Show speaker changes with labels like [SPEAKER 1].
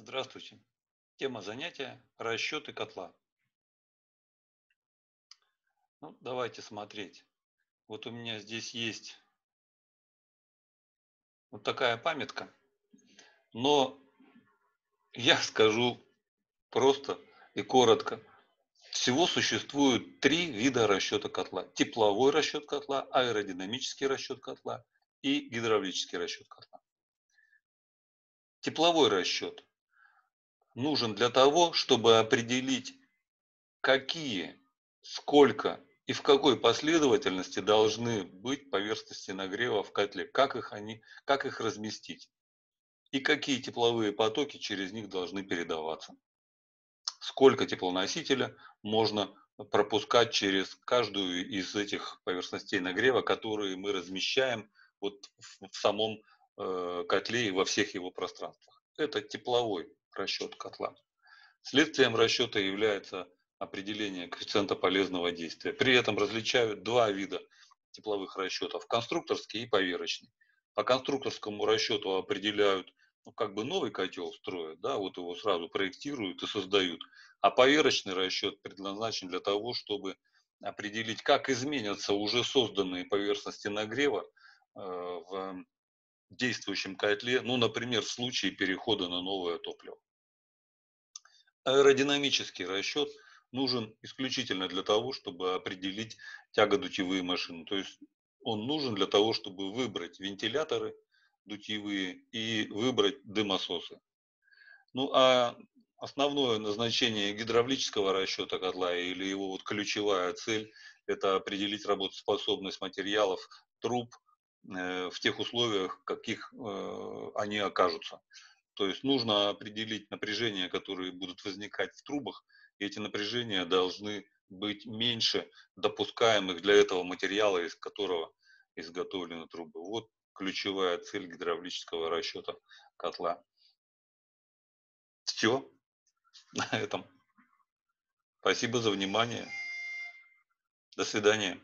[SPEAKER 1] Здравствуйте. Тема занятия– расчеты котла. Ну, давайте смотреть. Вот у меня здесь есть вот такая памятка, но я скажу просто и коротко. Всего существует три вида расчета котла. Тепловой расчет котла, аэродинамический расчет котла и гидравлический расчет котла. Тепловой расчет нужен для того, чтобы определить, какие, сколько и в какой последовательности должны быть поверхности нагрева в котле, как их, они, как их разместить и какие тепловые потоки через них должны передаваться. Сколько теплоносителя можно пропускать через каждую из этих поверхностей нагрева, которые мы размещаем вот в самом э, котле и во всех его пространствах. Это тепловой расчет котла. Следствием расчета является определение коэффициента полезного действия. При этом различают два вида тепловых расчетов – конструкторский и поверочный. По конструкторскому расчету определяют, ну, как бы новый котел строят, да, вот его сразу проектируют и создают. А поверочный расчет предназначен для того, чтобы определить, как изменятся уже созданные поверхности нагрева э, в действующем котле, ну, например, в случае перехода на новое топливо. Аэродинамический расчет нужен исключительно для того, чтобы определить тягодутевые машины. То есть он нужен для того, чтобы выбрать вентиляторы дутьевые и выбрать дымососы. Ну а основное назначение гидравлического расчета котла или его вот ключевая цель – это определить работоспособность материалов, труб в тех условиях, каких э, они окажутся. То есть нужно определить напряжения, которые будут возникать в трубах, и эти напряжения должны быть меньше допускаемых для этого материала, из которого изготовлены трубы. Вот ключевая цель гидравлического расчета котла. Все на этом. Спасибо за внимание. До свидания.